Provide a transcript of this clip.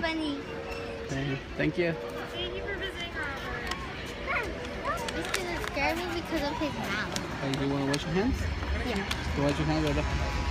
Danny. Thank you. Thank you for visiting Robert. This doesn't scare me because of his mouth. Hey, do you want to wash your hands? Yeah. Go wash your hands right.